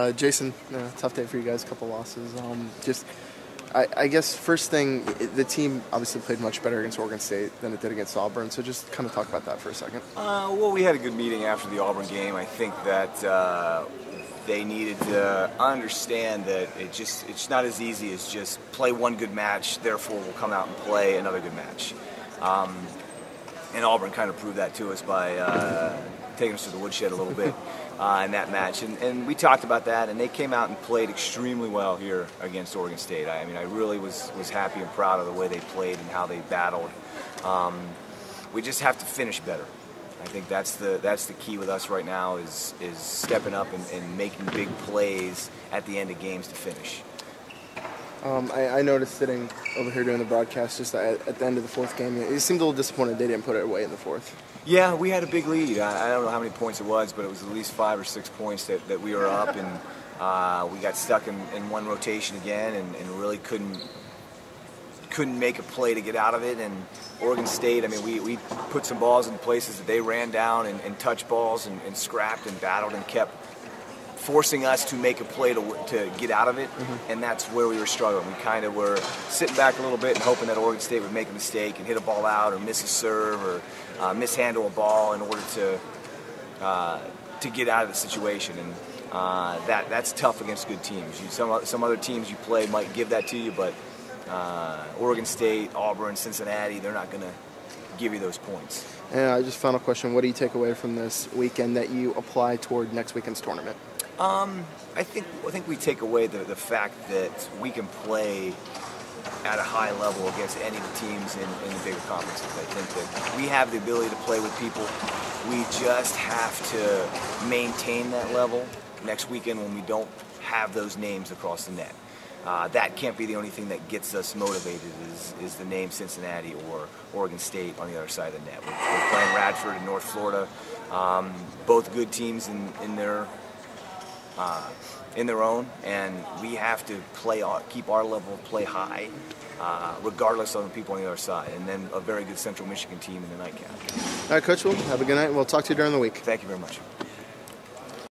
Uh, Jason, uh, tough day for you guys. A couple losses. Um, just, I, I, guess first thing, the team obviously played much better against Oregon State than it did against Auburn. So just kind of talk about that for a second. Uh, well, we had a good meeting after the Auburn game. I think that uh, they needed to understand that it just it's not as easy as just play one good match. Therefore, we'll come out and play another good match. Um, and Auburn kind of proved that to us by uh, taking us to the woodshed a little bit uh, in that match. And, and, we talked about that, and they came out and played extremely well here against Oregon State. I, I mean, I really was, was happy and proud of the way they played and how they battled. Um, we just have to finish better. I think that's the that's the key with us right now is is stepping up and, and making big plays at the end of games to finish. Um, I, I, noticed sitting over here doing the broadcast just at, at, the end of the fourth game, it seemed a little disappointed they didn't put it away in the fourth. Yeah, we had a big lead. I, I don't know how many points it was, but it was at least five or six points that, that we were up, and uh, we got stuck in, in one rotation again, and, and, really couldn't couldn't make a play to get out of it. And Oregon State, I mean, we, we put some balls in places that they ran down and, and touched balls and, and scrapped and battled and kept forcing us to make a play to, to get out of it, mm-hmm. and that's where we were struggling. We kind of were sitting back a little bit and hoping that Oregon State would make a mistake and hit a ball out or miss a serve or uh, mishandle a ball in order to uh, to get out of the situation. And uh, that that's tough against good teams. You, some some other teams you play might give that to you, but uh, Oregon State, Auburn, Cincinnati, they're not going to give you those points. And uh, just final question: What do you take away from this weekend that you apply toward next weekend's tournament? Um, I think I think we take away the, the fact that we can play at a high level against any of the teams in, in the bigger conferences. I think that we have the ability to play with people. We just have to maintain that level next weekend when we don't have those names across the net. Uh, that can't be the only thing that gets us motivated is, is the name Cincinnati or Oregon State on the other side of the net. We're, we're playing Radford in North Florida, um, both good teams in, in their uh, in their own, and we have to play keep our level of play high, uh, regardless of the people on the other side, and then a very good Central Michigan team in the nightcap. All right, Coach. Well, have a good night. We'll talk to you during the week. Thank you very much.